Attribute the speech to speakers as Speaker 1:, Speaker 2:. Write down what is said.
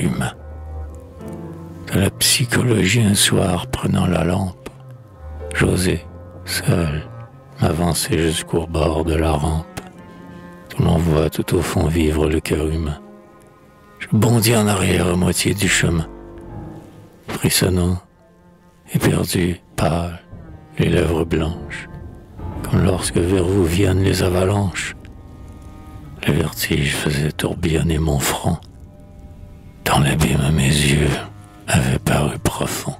Speaker 1: humain. De la psychologie un soir prenant la lampe, j'osais, seul, m'avancer jusqu'au bord de la rampe, où l'on voit tout au fond vivre le cœur humain. Je bondis en arrière à moitié du chemin, frissonnant, éperdu, pâle, les lèvres blanches, comme lorsque vers vous viennent les avalanches. Le vertige faisait tourbillonner mon front. L'abîme, mes yeux avaient paru profonds.